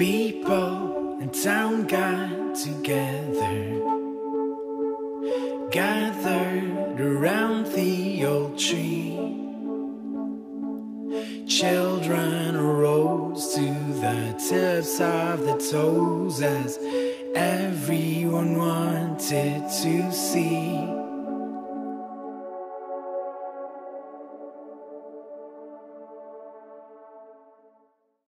People in town got together, gathered around the old tree. Children rose to the tips of the toes as everyone wanted to see.